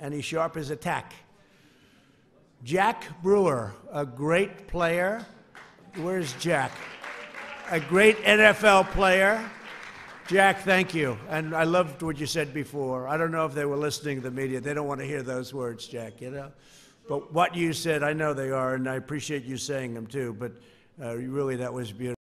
and he's sharp as a tack. Jack Brewer, a great player. Where's Jack? A great NFL player. Jack, thank you. And I loved what you said before. I don't know if they were listening to the media. They don't want to hear those words, Jack, you know? But what you said, I know they are, and I appreciate you saying them too. But uh, really, that was beautiful.